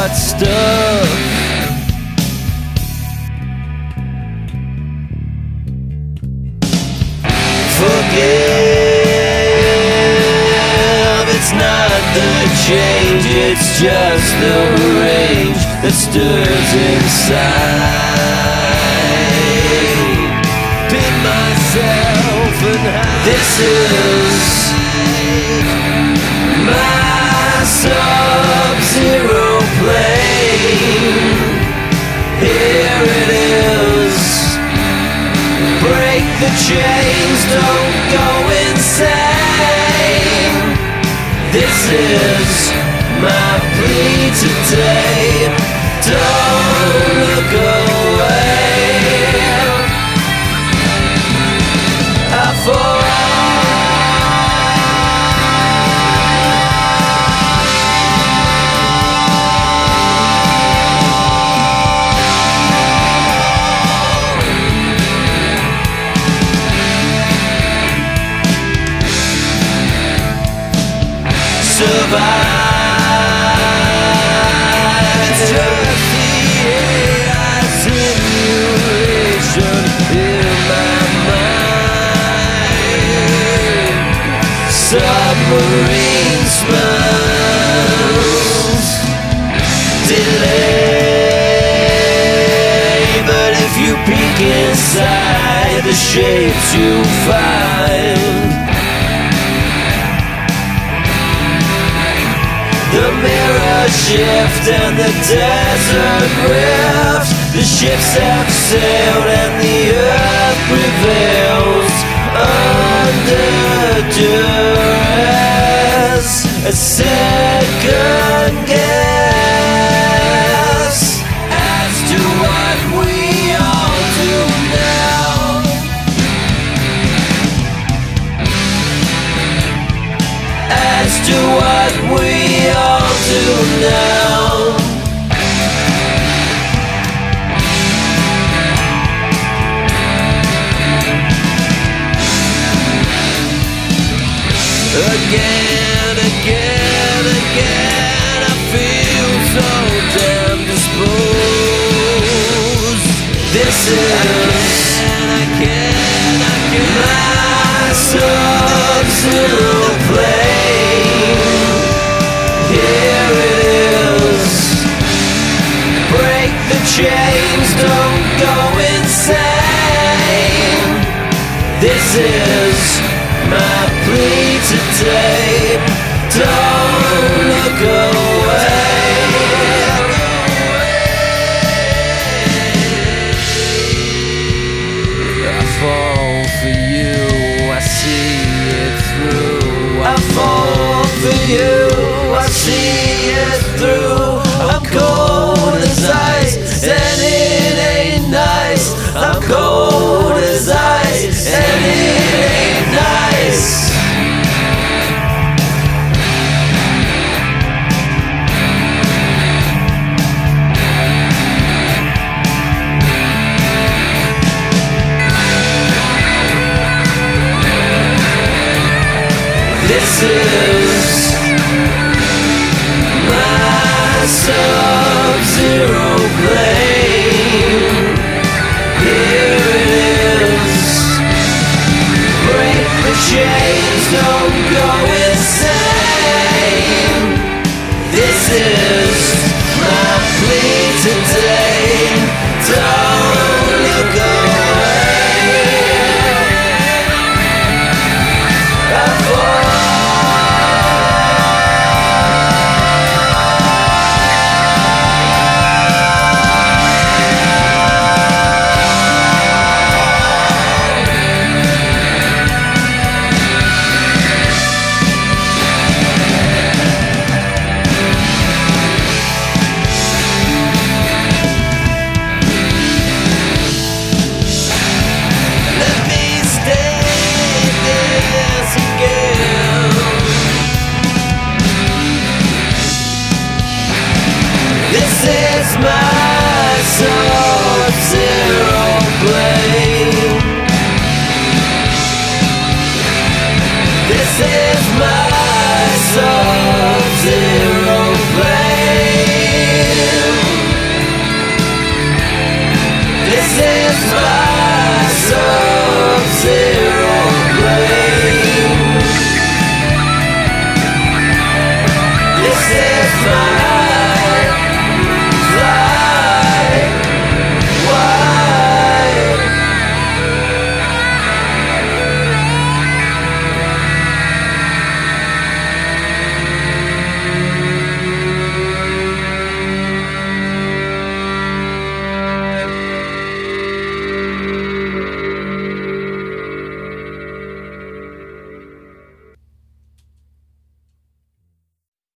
What stuff? Forgive, it's not the change, it's just the rage that stirs inside. Pin myself and hide. This is Chains, don't go insane. This is my plea today. Don't look away. Submarine delay, but if you peek inside the shapes you find. Shift and the desert rift. The ships have sailed and the earth prevails under duress. A second guess as to what we all do now. as to what we all now. Again, again, again, I feel so damn disposed. This is I can, I can, my sub-zero Chains, don't go insane. This is my plea today. Don't look away. I fall for you, I see it through. I fall for you. This is my sub-zero.